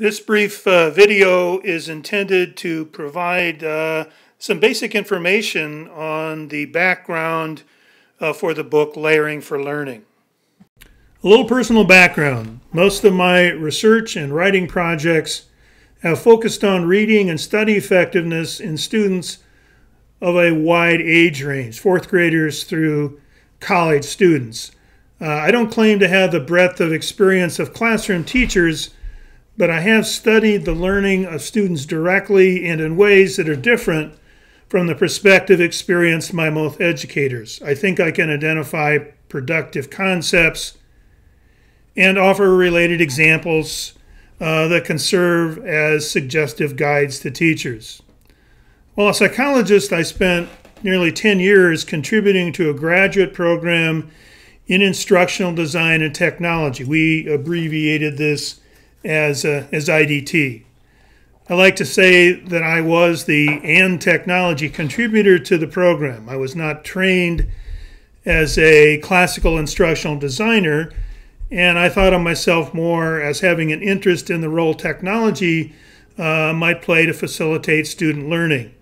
This brief uh, video is intended to provide uh, some basic information on the background uh, for the book Layering for Learning. A little personal background. Most of my research and writing projects have focused on reading and study effectiveness in students of a wide age range, fourth graders through college students. Uh, I don't claim to have the breadth of experience of classroom teachers but I have studied the learning of students directly and in ways that are different from the perspective experienced by most educators. I think I can identify productive concepts and offer related examples uh, that can serve as suggestive guides to teachers. While a psychologist, I spent nearly 10 years contributing to a graduate program in instructional design and technology. We abbreviated this as, uh, as IDT. I like to say that I was the and technology contributor to the program. I was not trained as a classical instructional designer, and I thought of myself more as having an interest in the role technology uh, might play to facilitate student learning.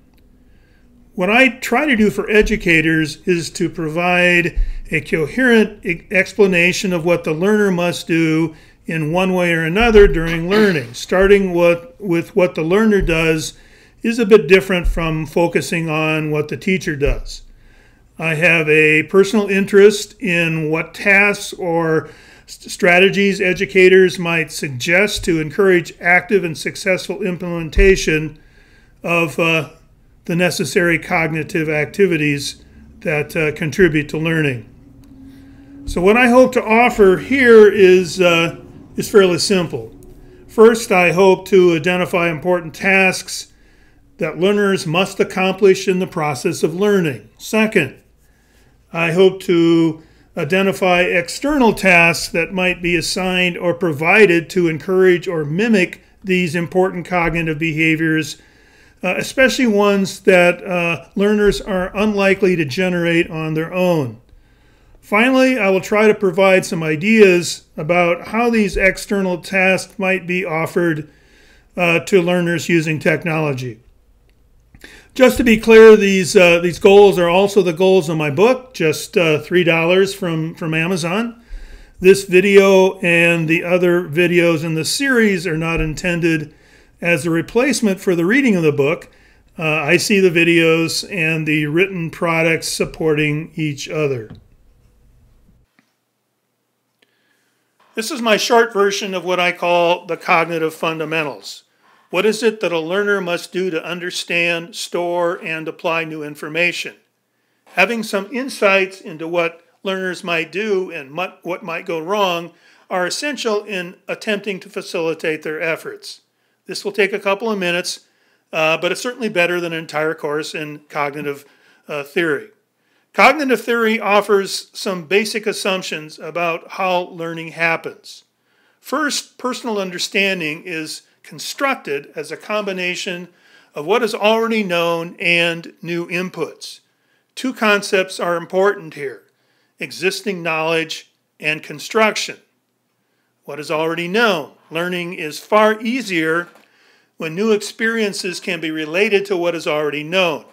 What I try to do for educators is to provide a coherent explanation of what the learner must do in one way or another during learning. Starting with, with what the learner does is a bit different from focusing on what the teacher does. I have a personal interest in what tasks or strategies educators might suggest to encourage active and successful implementation of uh, the necessary cognitive activities that uh, contribute to learning. So, what I hope to offer here is uh, is fairly simple. First, I hope to identify important tasks that learners must accomplish in the process of learning. Second, I hope to identify external tasks that might be assigned or provided to encourage or mimic these important cognitive behaviors, uh, especially ones that uh, learners are unlikely to generate on their own. Finally, I will try to provide some ideas about how these external tasks might be offered uh, to learners using technology. Just to be clear, these uh, these goals are also the goals of my book, just uh, three dollars from from Amazon. This video and the other videos in the series are not intended as a replacement for the reading of the book. Uh, I see the videos and the written products supporting each other. This is my short version of what I call the cognitive fundamentals. What is it that a learner must do to understand, store, and apply new information? Having some insights into what learners might do and what might go wrong are essential in attempting to facilitate their efforts. This will take a couple of minutes, uh, but it's certainly better than an entire course in cognitive uh, theory. Cognitive theory offers some basic assumptions about how learning happens. First, personal understanding is constructed as a combination of what is already known and new inputs. Two concepts are important here existing knowledge and construction. What is already known? Learning is far easier when new experiences can be related to what is already known.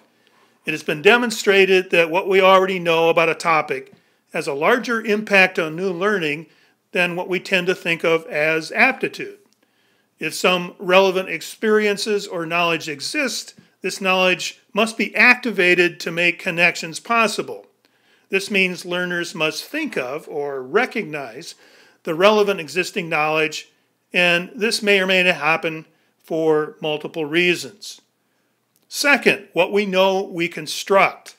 It has been demonstrated that what we already know about a topic has a larger impact on new learning than what we tend to think of as aptitude. If some relevant experiences or knowledge exist, this knowledge must be activated to make connections possible. This means learners must think of or recognize the relevant existing knowledge, and this may or may not happen for multiple reasons. Second, what we know we construct.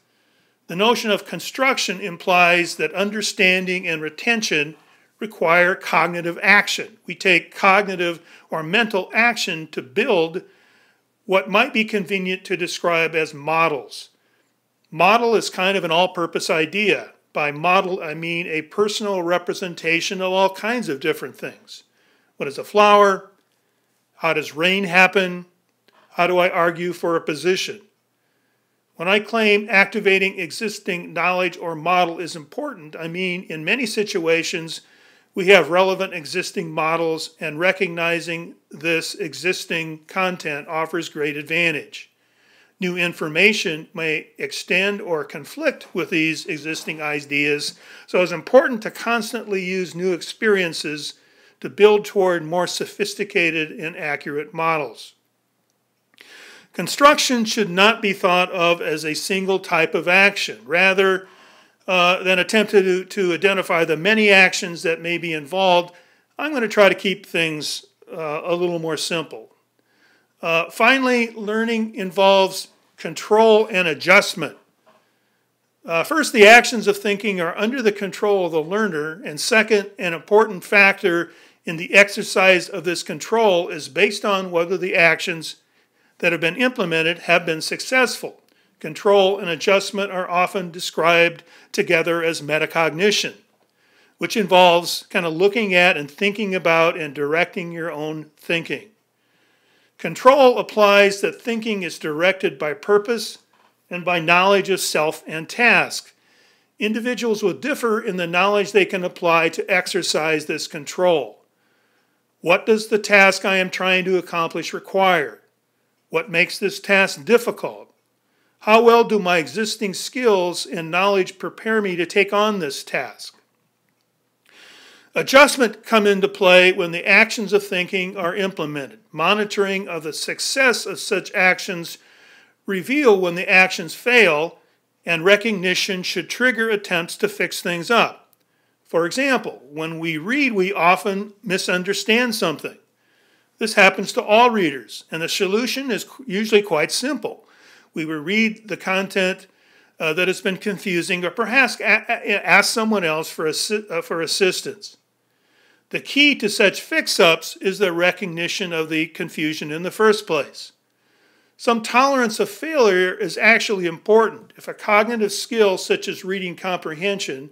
The notion of construction implies that understanding and retention require cognitive action. We take cognitive or mental action to build what might be convenient to describe as models. Model is kind of an all purpose idea. By model, I mean a personal representation of all kinds of different things. What is a flower? How does rain happen? How do I argue for a position? When I claim activating existing knowledge or model is important, I mean in many situations we have relevant existing models, and recognizing this existing content offers great advantage. New information may extend or conflict with these existing ideas, so it's important to constantly use new experiences to build toward more sophisticated and accurate models. Construction should not be thought of as a single type of action. Rather, uh, than attempt to, to identify the many actions that may be involved, I'm going to try to keep things uh, a little more simple. Uh, finally, learning involves control and adjustment. Uh, first, the actions of thinking are under the control of the learner, and second, an important factor in the exercise of this control is based on whether the actions that have been implemented have been successful. Control and adjustment are often described together as metacognition, which involves kind of looking at and thinking about and directing your own thinking. Control applies that thinking is directed by purpose and by knowledge of self and task. Individuals will differ in the knowledge they can apply to exercise this control. What does the task I am trying to accomplish require? What makes this task difficult? How well do my existing skills and knowledge prepare me to take on this task? Adjustment come into play when the actions of thinking are implemented. Monitoring of the success of such actions reveal when the actions fail, and recognition should trigger attempts to fix things up. For example, when we read, we often misunderstand something. This happens to all readers, and the solution is usually quite simple we will read the content uh, that has been confusing or perhaps ask someone else for, assi- uh, for assistance. The key to such fix ups is the recognition of the confusion in the first place. Some tolerance of failure is actually important. If a cognitive skill, such as reading comprehension,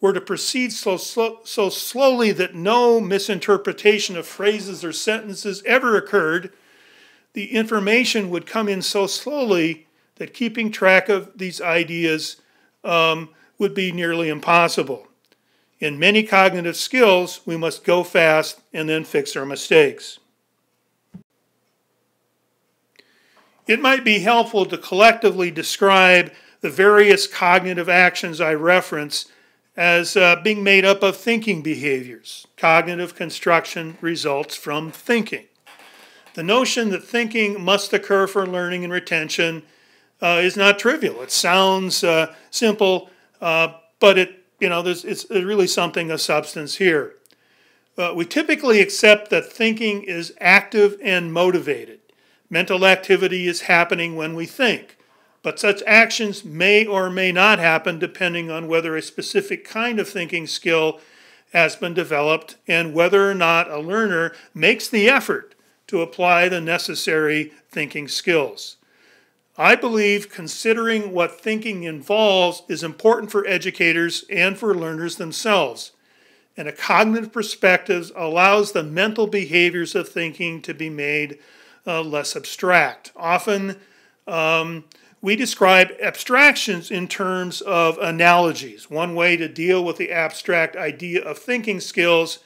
were to proceed so, so, so slowly that no misinterpretation of phrases or sentences ever occurred, the information would come in so slowly that keeping track of these ideas um, would be nearly impossible. In many cognitive skills, we must go fast and then fix our mistakes. It might be helpful to collectively describe the various cognitive actions I reference as uh, being made up of thinking behaviors. Cognitive construction results from thinking. The notion that thinking must occur for learning and retention uh, is not trivial. It sounds uh, simple, uh, but it you know there's it's really something of substance here. Uh, we typically accept that thinking is active and motivated. Mental activity is happening when we think, but such actions may or may not happen depending on whether a specific kind of thinking skill has been developed and whether or not a learner makes the effort to apply the necessary thinking skills. I believe considering what thinking involves is important for educators and for learners themselves. And a cognitive perspective allows the mental behaviors of thinking to be made uh, less abstract. Often, um, we describe abstractions in terms of analogies. One way to deal with the abstract idea of thinking skills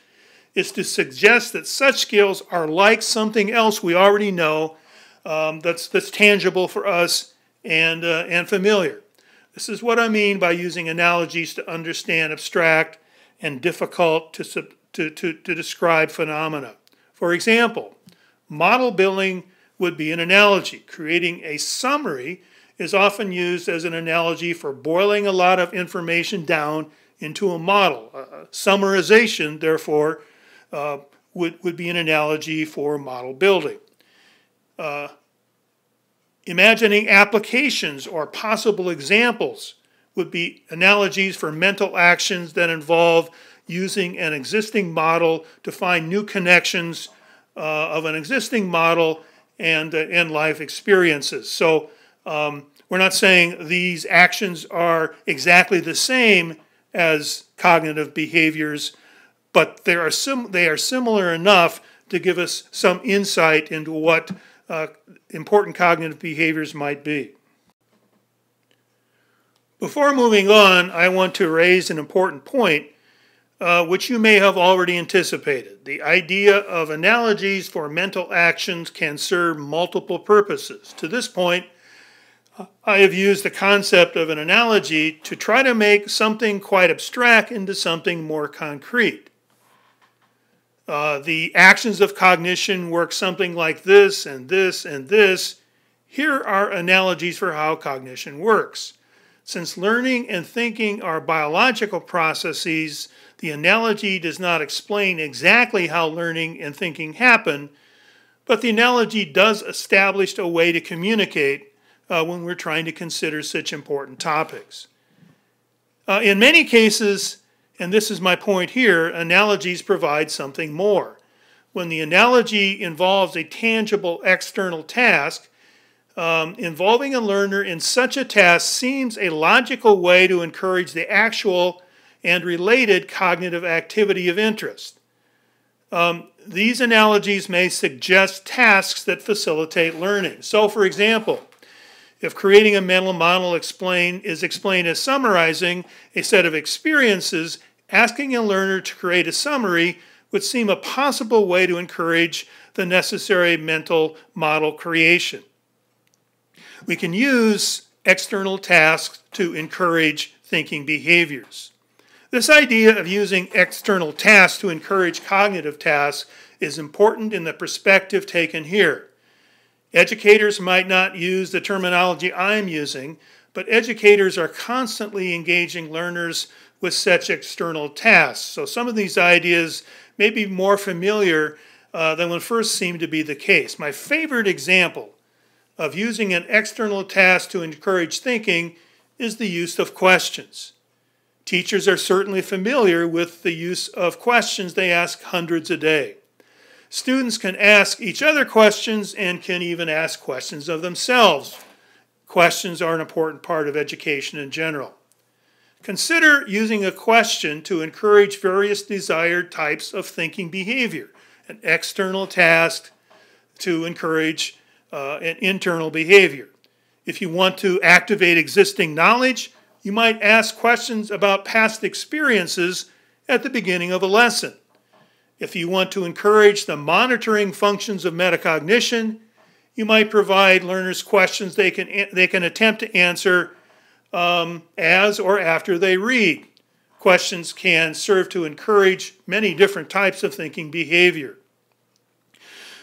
is to suggest that such skills are like something else we already know um, that's, that's tangible for us and, uh, and familiar. This is what I mean by using analogies to understand abstract and difficult to, to, to, to describe phenomena. For example, model building would be an analogy. Creating a summary is often used as an analogy for boiling a lot of information down into a model. Summarization, therefore, uh, would, would be an analogy for model building. Uh, imagining applications or possible examples would be analogies for mental actions that involve using an existing model to find new connections uh, of an existing model and, uh, and life experiences. So um, we're not saying these actions are exactly the same as cognitive behaviors but they are, sim- they are similar enough to give us some insight into what uh, important cognitive behaviors might be. Before moving on, I want to raise an important point. uh, which you may have already anticipated. The idea of analogies for mental actions can serve multiple purposes. To this point, I have used the concept of an analogy to try to make something quite abstract into something more concrete. Uh, the actions of cognition work something like this and this and this. Here are analogies for how cognition works. Since learning and thinking are biological processes, the analogy does not explain exactly how learning and thinking happen, but the analogy does establish a way to communicate uh, when we're trying to consider such important topics. Uh, in many cases, and this is my point here, analogies provide something more. When the analogy involves a tangible external task, um, involving a learner in such a task seems a logical way to encourage the actual and related cognitive activity of interest. Um, these analogies may suggest tasks that facilitate learning. So, for example, if creating a mental model explain, is explained as summarizing a set of experiences, asking a learner to create a summary would seem a possible way to encourage the necessary mental model creation. We can use external tasks to encourage thinking behaviors. This idea of using external tasks to encourage cognitive tasks is important in the perspective taken here. Educators might not use the terminology I'm using, but educators are constantly engaging learners with such external tasks. So some of these ideas may be more familiar uh, than would first seem to be the case. My favorite example of using an external task to encourage thinking is the use of questions. Teachers are certainly familiar with the use of questions they ask hundreds a day. Students can ask each other questions and can even ask questions of themselves. Questions are an important part of education in general. Consider using a question to encourage various desired types of thinking behavior, an external task to encourage uh, an internal behavior. If you want to activate existing knowledge, you might ask questions about past experiences at the beginning of a lesson. If you want to encourage the monitoring functions of metacognition, you might provide learners questions they can, they can attempt to answer um, as or after they read. Questions can serve to encourage many different types of thinking behavior.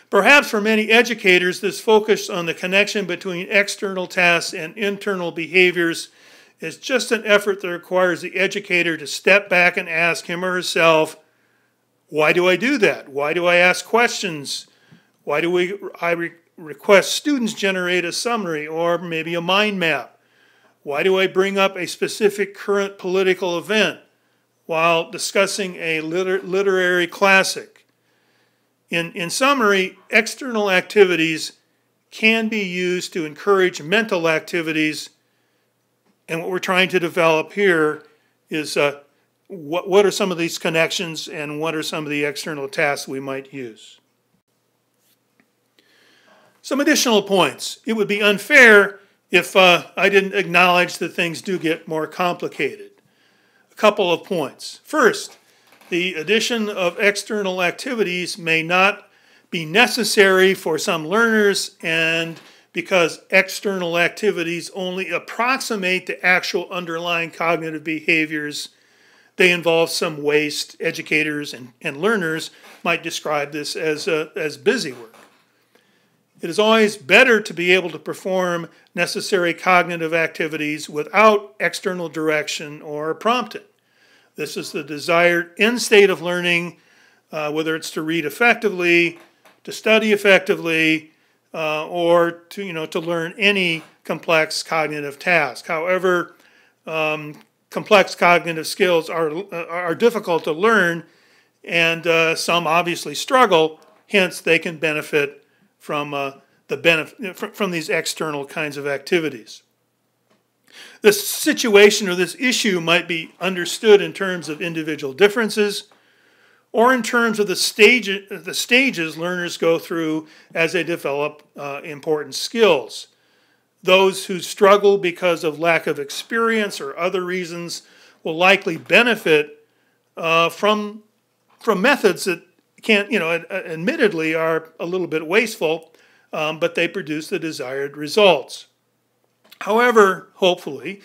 Perhaps for many educators, this focus on the connection between external tasks and internal behaviors is just an effort that requires the educator to step back and ask him or herself, why do I do that? Why do I ask questions? Why do we, I re request students generate a summary or maybe a mind map? Why do I bring up a specific current political event while discussing a liter literary classic? In, in summary, external activities can be used to encourage mental activities and what we're trying to develop here is uh, what, what are some of these connections and what are some of the external tasks we might use. Some additional points. It would be unfair if uh, I didn't acknowledge that things do get more complicated. A couple of points. First, the addition of external activities may not be necessary for some learners and because external activities only approximate the actual underlying cognitive behaviors. They involve some waste. Educators and, and learners might describe this as, uh, as busy work. It is always better to be able to perform necessary cognitive activities without external direction or prompting. This is the desired end state of learning, uh, whether it's to read effectively, to study effectively, uh, or to you know to learn any complex cognitive task. However, um, complex cognitive skills are uh, are difficult to learn, and uh, some obviously struggle. Hence, they can benefit from uh, the benefit from these external kinds of activities. This situation or this issue might be understood in terms of individual differences or in terms of the, stage, the stages learners go through as they develop uh, important skills. Those who struggle because of lack of experience or other reasons will likely benefit uh, from, from methods that can't, you know, admittedly are a little bit wasteful, um, but they produce the desired results. However, hopefully,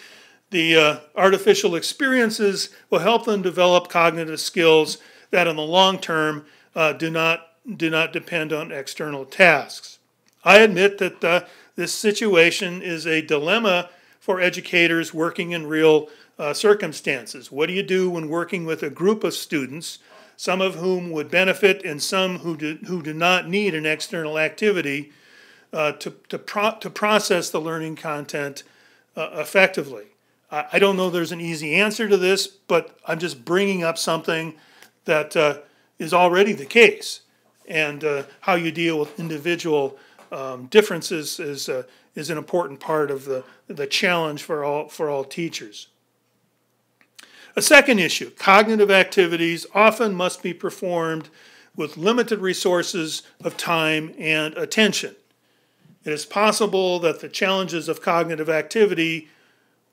the uh, artificial experiences will help them develop cognitive skills that in the long term uh, do, not, do not depend on external tasks. I admit that uh, this situation is a dilemma for educators working in real uh, circumstances. What do you do when working with a group of students, some of whom would benefit and some who do, who do not need an external activity uh, to, to, pro- to process the learning content uh, effectively? I, I don't know there's an easy answer to this, but I'm just bringing up something that uh, is already the case. And uh, how you deal with individual um, differences is, uh, is an important part of the, the challenge for all, for all teachers. A second issue cognitive activities often must be performed with limited resources of time and attention. It is possible that the challenges of cognitive activity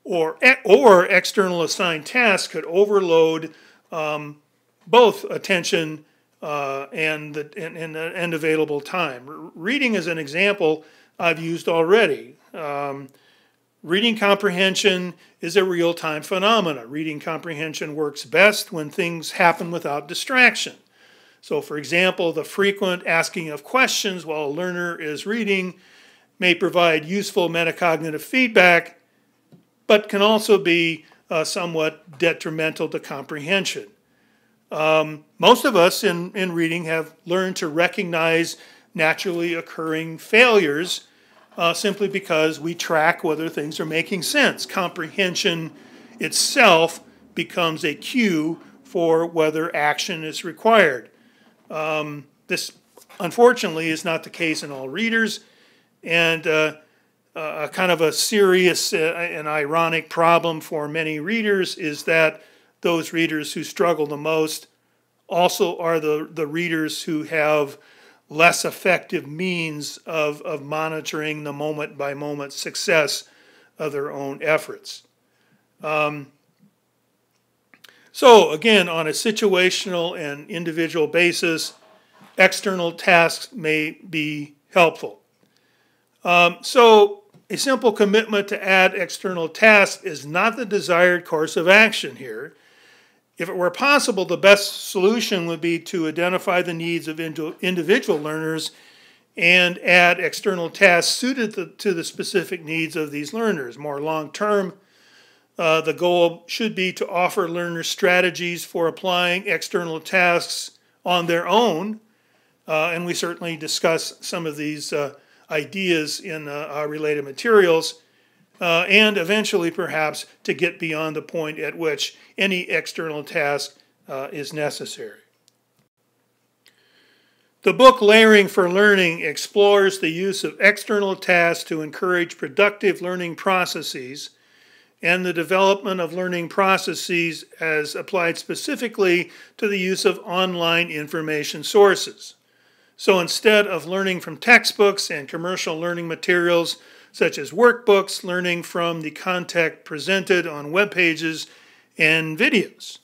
or, or external assigned tasks could overload um, both attention uh, and, the, and, and, and, available time. Reading is an example I've used already. Um, reading comprehension is a real time phenomenon. Reading comprehension works best when things happen without distraction. So, for example, the frequent asking of questions while a learner is reading may provide useful metacognitive feedback, but can also be uh, somewhat detrimental to comprehension. Um, most of us in, in reading have learned to recognize naturally occurring failures uh, simply because we track whether things are making sense. Comprehension itself becomes a cue for whether action is required. Um, this, unfortunately, is not the case in all readers, and uh, uh, kind of a serious uh, and ironic problem for many readers is that those readers who struggle the most also are the, the readers who have less effective means of, of monitoring the moment by moment success of their own efforts. Um, so, again, on a situational and individual basis, external tasks may be helpful. Um, so, a simple commitment to add external tasks is not the desired course of action here. If it were possible, the best solution would be to identify the needs of individual learners and add external tasks suited to the specific needs of these learners. More long term, uh, the goal should be to offer learners strategies for applying external tasks on their own. Uh, and we certainly discuss some of these uh, ideas in uh, our related materials uh, and eventually perhaps to get beyond the point at which any external task uh, is necessary. The book Layering for Learning explores the use of external tasks to encourage productive learning processes and the development of learning processes as applied specifically to the use of online information sources. So instead of learning from textbooks and commercial learning materials, such as workbooks, learning from the content presented on web pages, and videos.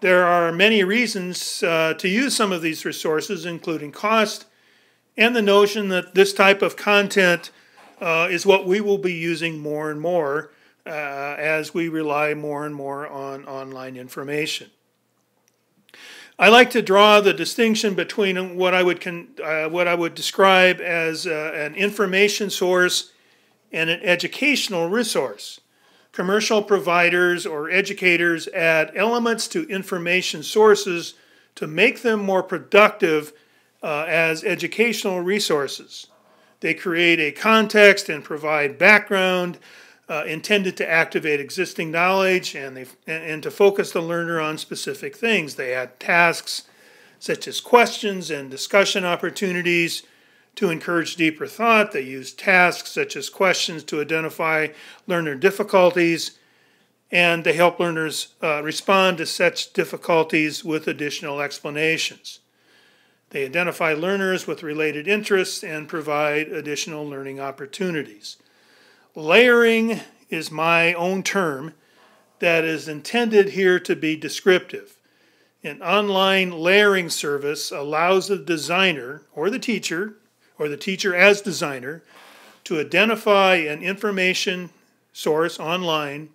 There are many reasons uh, to use some of these resources, including cost and the notion that this type of content uh, is what we will be using more and more uh, as we rely more and more on online information. I like to draw the distinction between what I would uh, what I would describe as uh, an information source and an educational resource. Commercial providers or educators add elements to information sources to make them more productive uh, as educational resources. They create a context and provide background uh, intended to activate existing knowledge and, they, and to focus the learner on specific things. They add tasks such as questions and discussion opportunities to encourage deeper thought, they use tasks such as questions to identify learner difficulties, and they help learners uh, respond to such difficulties with additional explanations. They identify learners with related interests and provide additional learning opportunities. Layering is my own term that is intended here to be descriptive. An online layering service allows the designer or the teacher, or the teacher as designer, to identify an information source online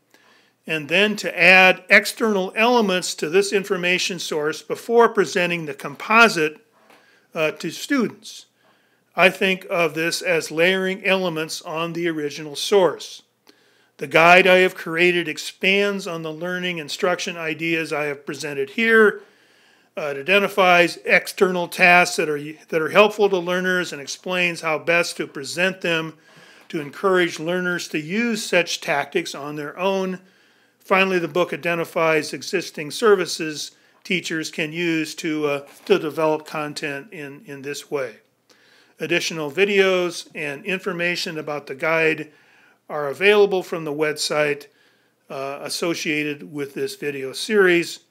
and then to add external elements to this information source before presenting the composite uh, to students. I think of this as layering elements on the original source. The guide I have created expands on the learning instruction ideas I have presented here. Uh, it identifies external tasks that are, that are helpful to learners and explains how best to present them to encourage learners to use such tactics on their own. Finally, the book identifies existing services teachers can use to, uh, to develop content in, in this way. Additional videos and information about the guide are available from the website uh, associated with this video series.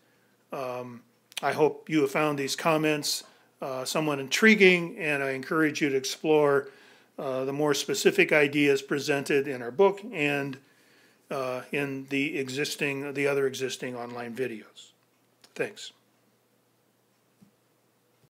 Um, I hope you have found these comments uh, somewhat intriguing, and I encourage you to explore uh, the more specific ideas presented in our book and uh, in the existing, the other existing online videos. Thanks.